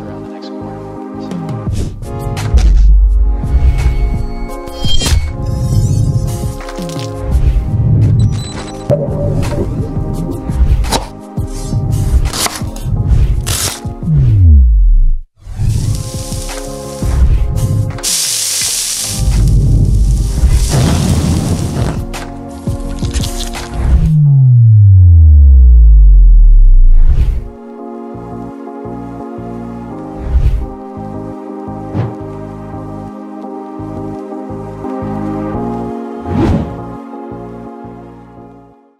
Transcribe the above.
around the next corner. So.